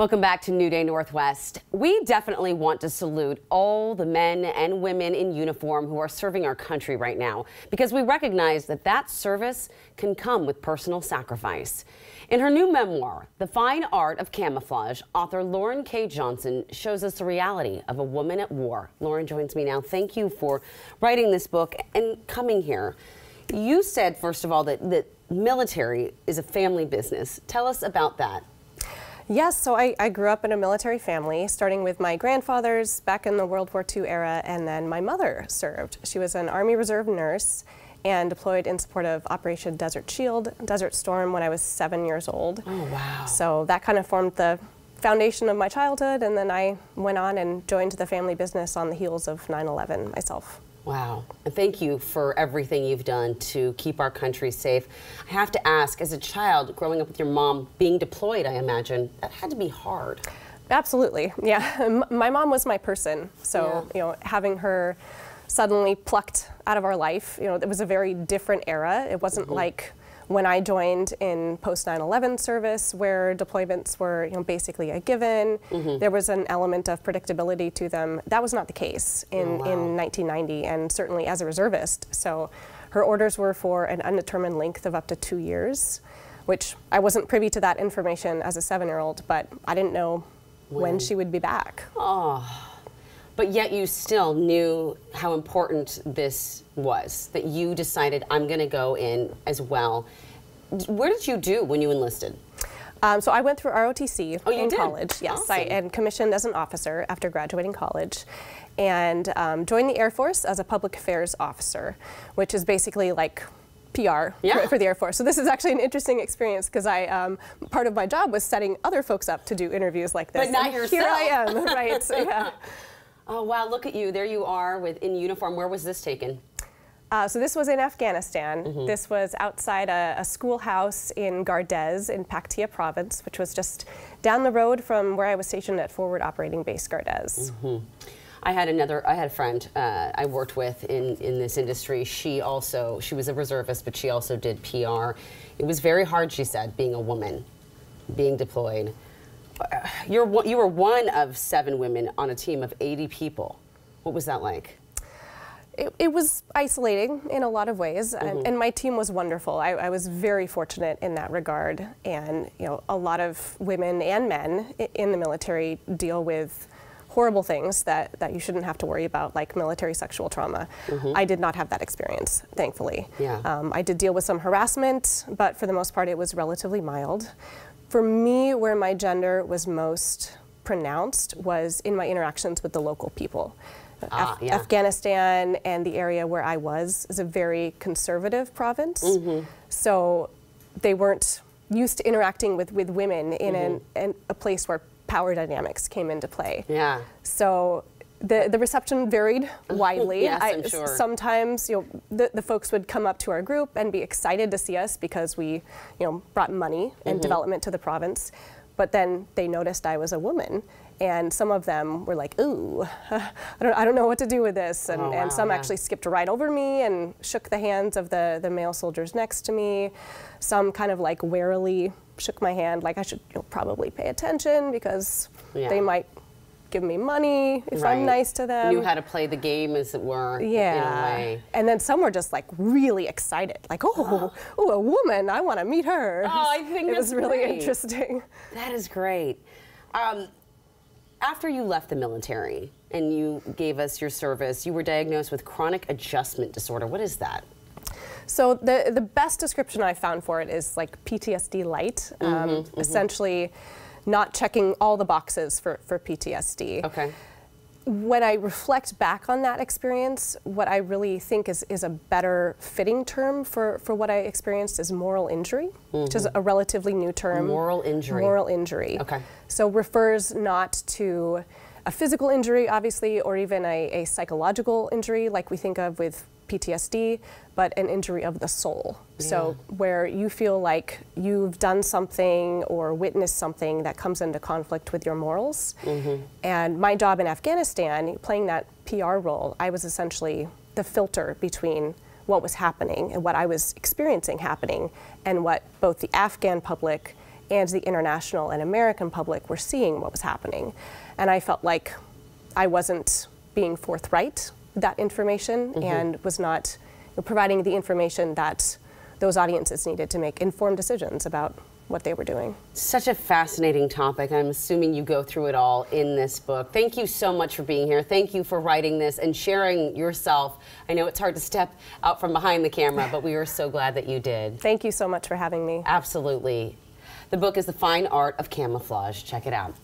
Welcome back to New Day Northwest. We definitely want to salute all the men and women in uniform who are serving our country right now because we recognize that that service can come with personal sacrifice. In her new memoir, The Fine Art of Camouflage, author Lauren Kay Johnson shows us the reality of a woman at war. Lauren joins me now. Thank you for writing this book and coming here. You said, first of all, that, that military is a family business. Tell us about that. Yes, so I, I, grew up in a military family, starting with my grandfathers back in the World War II era, and then my mother served. She was an Army Reserve nurse and deployed in support of Operation Desert Shield, Desert Storm when I was seven years old. Oh, wow. So that kind of formed the foundation of my childhood, and then I went on and joined the family business on the heels of 9 11 myself. Wow. And thank you for everything you've done to keep our country safe. I have to ask, as a child, growing up with your mom, being deployed, I imagine, that had to be hard. Absolutely. Yeah. my mom was my person. So, yeah. you know, having her suddenly plucked out of our life, you know, it was a very different era. It wasn't mm -hmm. like when I joined in post 9/11 service, where deployments were you know basically a given, mm -hmm. there was an element of predictability to them. That was not the case in oh, wow. in 1990, and certainly as a reservist. So, her orders were for an undetermined length of up to two years, which I wasn't privy to that information as a seven-year-old, but I didn't know when, when she would be back. Oh but yet you still knew how important this was, that you decided, I'm going to go in as well. Where did you do when you enlisted? Um, so I went through ROTC oh, in did? college. Yes, awesome. I and commissioned as an officer after graduating college, and um, joined the Air Force as a public affairs officer, which is basically like PR yeah. for, for, the Air Force. So this is actually an interesting experience because I um, part of my job was setting other folks up to do interviews like this. But not yourself. Here I am, right? yeah. Oh, wow, look at you. There you are with in uniform. Where was this taken? Uh, so this was in Afghanistan. Mm -hmm. This was outside a, a, schoolhouse in Gardez in Paktia province, which was just down the road from where I was stationed at Forward Operating Base Gardez. Mm -hmm. I had another, I had a friend uh, I worked with in, in this industry. She also, she was a reservist, but she also did PR. It was very hard, she said, being a woman, being deployed you're you were one of seven women on a team of 80 people. What was that like? It, it was isolating in a lot of ways, mm -hmm. and, and, my team was wonderful. I, I, was very fortunate in that regard, and you know, a lot of women and men in the military deal with horrible things that, that you shouldn't have to worry about, like military sexual trauma. Mm -hmm. I did not have that experience, thankfully. Yeah. Um, I did deal with some harassment, but for the most part, it was relatively mild. For me, where my gender was most pronounced was in my interactions with the local people. Ah, Af yeah. Afghanistan and the area where I was is a very conservative province. Mm -hmm. So they weren't used to interacting with, with women in, mm -hmm. an, in a place where power dynamics came into play. Yeah. So the, the reception varied widely. yes, I, am sure. Sometimes, you know, the, the folks would come up to our group and be excited to see us because we, you know, brought money and mm -hmm. development to the province. But then they noticed I was a woman, and some of them were like, "Ooh, I don't, I don't know what to do with this," and, oh, wow, and some yeah. actually skipped right over me and shook the hands of the the male soldiers next to me. Some kind of like warily shook my hand, like I should you know, probably pay attention because yeah. they might give me money if right. I'm nice to them. Knew how to play the game, as it were. Yeah. And then some were just like really excited, like, oh, oh, a woman, I want to meet her. Oh, I think it was really great. interesting. That is great. Um, after you left the military and you gave us your service, you were diagnosed with chronic adjustment disorder. What is that? So the the best description I found for it is like PTSD light. Mm -hmm, um, mm -hmm. Essentially not checking all the boxes for, for PTSD. Okay. When I reflect back on that experience, what I really think is, is a better fitting term for, for what I experienced is moral injury, mm -hmm. which is mm-hmm. a relatively new term. Moral injury. Moral injury. Okay. So refers not to a physical injury, obviously, or even a, a psychological injury like we think of with PTSD, but an injury of the soul. Yeah. So where you feel like you've done something or witnessed something that comes into conflict with your morals. Mm -hmm. And my job in Afghanistan, playing that PR role, I was essentially the filter between what was happening and what I was experiencing happening and what both the Afghan public and the international and American public were seeing what was happening. And I felt like I wasn't being forthright that information mm-hmm. and was not you know, providing the information that those audiences needed to make informed decisions about what they were doing. Such a fascinating topic. I'm assuming you go through it all in this book. Thank you so much for being here. Thank you for writing this and sharing yourself. I know it's hard to step out from behind the camera, but we are so glad that you did. Thank you so much for having me. Absolutely. The book is The Fine Art of Camouflage. Check it out.